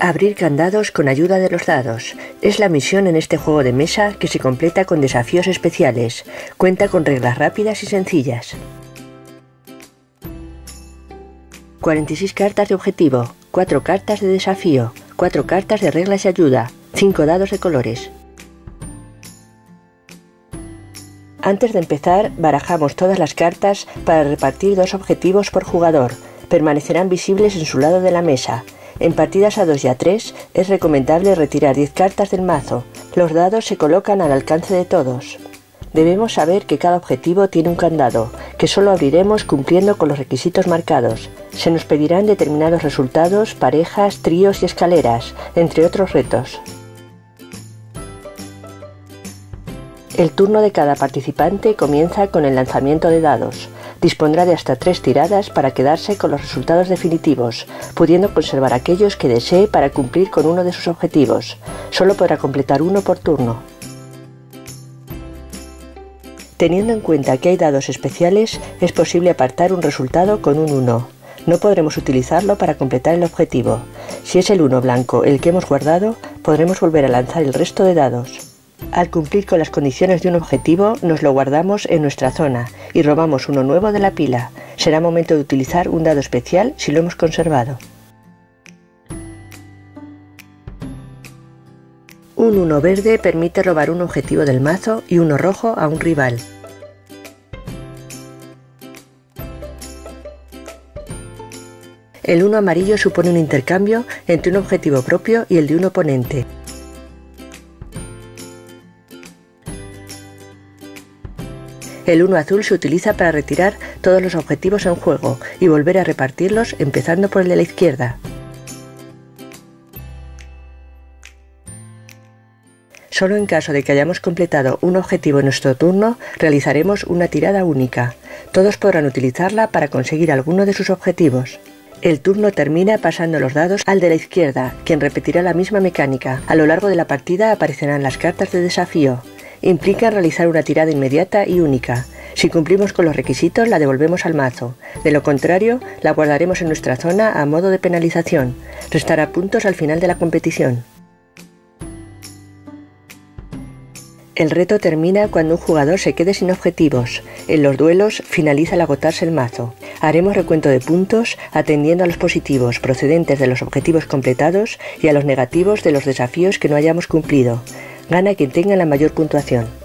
Abrir candados con ayuda de los dados. Es la misión en este juego de mesa que se completa con desafíos especiales. Cuenta con reglas rápidas y sencillas. 46 cartas de objetivo, 4 cartas de desafío, 4 cartas de reglas y ayuda, 5 dados de colores. Antes de empezar, barajamos todas las cartas para repartir dos objetivos por jugador. Permanecerán visibles en su lado de la mesa. En partidas a 2 y a 3 es recomendable retirar 10 cartas del mazo. Los dados se colocan al alcance de todos. Debemos saber que cada objetivo tiene un candado, que solo abriremos cumpliendo con los requisitos marcados. Se nos pedirán determinados resultados, parejas, tríos y escaleras, entre otros retos. El turno de cada participante comienza con el lanzamiento de dados dispondrá de hasta tres tiradas para quedarse con los resultados definitivos, pudiendo conservar aquellos que desee para cumplir con uno de sus objetivos. Solo podrá completar uno por turno. Teniendo en cuenta que hay dados especiales, es posible apartar un resultado con un 1. No podremos utilizarlo para completar el objetivo. Si es el 1 blanco el que hemos guardado, podremos volver a lanzar el resto de dados. Al cumplir con las condiciones de un objetivo, nos lo guardamos en nuestra zona y robamos uno nuevo de la pila. Será momento de utilizar un dado especial si lo hemos conservado. Un 1 verde permite robar un objetivo del mazo y uno rojo a un rival. El 1 amarillo supone un intercambio entre un objetivo propio y el de un oponente. El 1 azul se utiliza para retirar todos los objetivos en juego y volver a repartirlos empezando por el de la izquierda. Solo en caso de que hayamos completado un objetivo en nuestro turno, realizaremos una tirada única. Todos podrán utilizarla para conseguir alguno de sus objetivos. El turno termina pasando los dados al de la izquierda, quien repetirá la misma mecánica. A lo largo de la partida aparecerán las cartas de desafío implica realizar una tirada inmediata y única. Si cumplimos con los requisitos, la devolvemos al mazo. De lo contrario, la guardaremos en nuestra zona a modo de penalización. Restará puntos al final de la competición. El reto termina cuando un jugador se quede sin objetivos. En los duelos finaliza al agotarse el mazo. Haremos recuento de puntos atendiendo a los positivos procedentes de los objetivos completados y a los negativos de los desafíos que no hayamos cumplido. Gana quien tenga la mayor puntuación.